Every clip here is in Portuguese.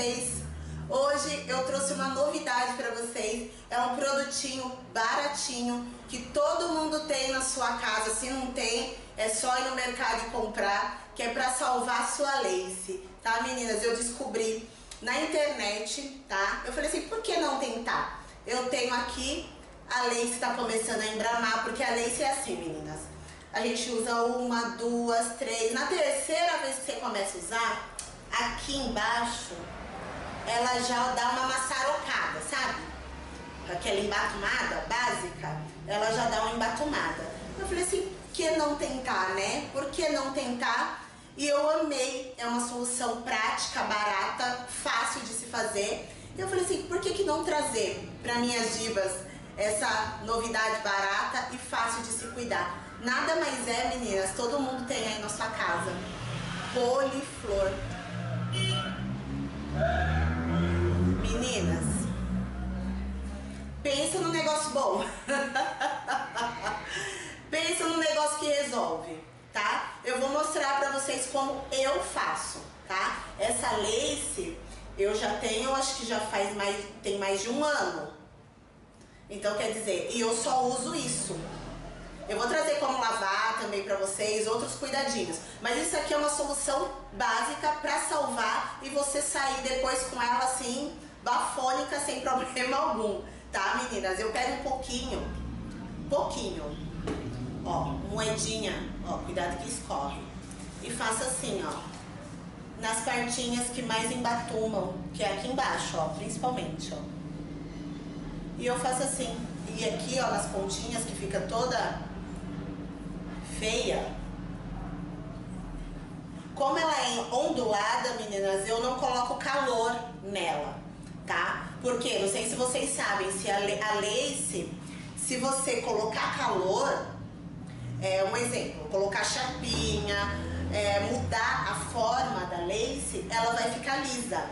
vocês? Hoje eu trouxe uma novidade para vocês. É um produtinho baratinho que todo mundo tem na sua casa. Se não tem, é só ir no mercado e comprar, que é para salvar a sua lace, tá, meninas? Eu descobri na internet, tá? Eu falei assim, por que não tentar? Eu tenho aqui a lace está começando a embramar, porque a lace é assim, meninas. A gente usa uma, duas, três. Na terceira vez que você começa a usar, aqui embaixo, ela já dá uma maçarocada, sabe? Aquela embatumada básica, ela já dá uma embatumada. Eu falei assim, por que não tentar, né? Por que não tentar? E eu amei, é uma solução prática, barata, fácil de se fazer. E eu falei assim, por que, que não trazer para minhas divas essa novidade barata e fácil de se cuidar? Nada mais é, meninas, todo mundo tem aí na sua casa. Poliflor. Pensa no negócio bom. pensa no negócio que resolve, tá? Eu vou mostrar pra vocês como eu faço, tá? Essa lace eu já tenho, acho que já faz mais, tem mais de um ano. Então quer dizer, e eu só uso isso. Eu vou trazer como lavar também para vocês, outros cuidadinhos. Mas isso aqui é uma solução básica para salvar e você sair depois com ela assim, bafônica, sem problema algum. Tá, meninas? Eu pego um pouquinho, pouquinho, ó, moedinha, ó, cuidado que escorre. E faço assim, ó, nas partinhas que mais embatumam, que é aqui embaixo, ó, principalmente, ó. E eu faço assim, e aqui, ó, nas pontinhas que fica toda feia. Como ela é ondulada, meninas, eu não coloco calor nela, tá? Porque, não sei se vocês sabem, se a, a lace, se você colocar calor, é um exemplo, colocar chapinha, é, mudar a forma da lace, ela vai ficar lisa.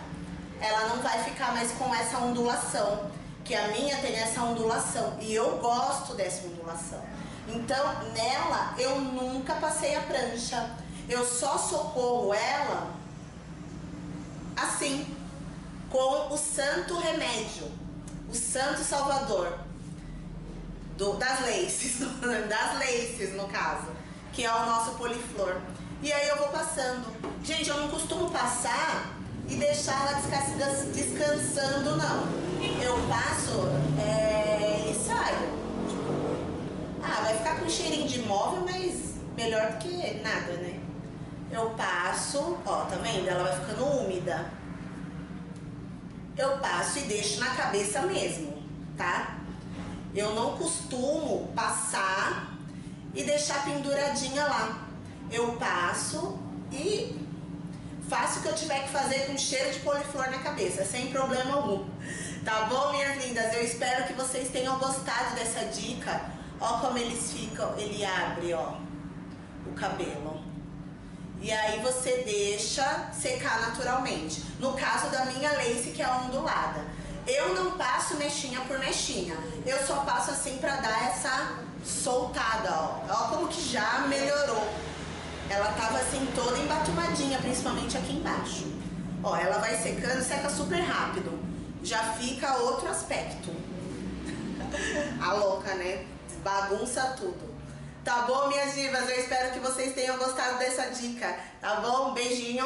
Ela não vai ficar mais com essa ondulação, que a minha tem essa ondulação. E eu gosto dessa ondulação. Então, nela eu nunca passei a prancha. Eu só socorro ela assim, com o santo remédio, o santo salvador do, das laces, das laces no caso, que é o nosso poliflor. E aí eu vou passando. Gente, eu não costumo passar e deixar ela descansando, não. Eu passo é, e saio. Ah, vai ficar com cheirinho de móvel, mas melhor do que nada, né? Eu passo, ó, tá vendo? Ela vai ficando úmida. Eu passo e deixo na cabeça mesmo, tá? Eu não costumo passar e deixar penduradinha lá. Eu passo e faço o que eu tiver que fazer com cheiro de poliflor na cabeça, sem problema algum. Tá bom, minhas lindas? Eu espero que vocês tenham gostado dessa dica. Ó como eles ficam, ele abre, ó, o cabelo. E aí você deixa secar naturalmente. No caso da minha lace, que é ondulada. Eu não passo mechinha por mechinha. Eu só passo assim pra dar essa soltada, ó. Ó como que já melhorou. Ela tava assim toda embatumadinha, principalmente aqui embaixo. Ó, ela vai secando, seca super rápido. Já fica outro aspecto. A louca, né? bagunça tudo. Tá bom, minhas divas? Eu espero que vocês tenham gostado dessa dica, tá bom? Um beijinho.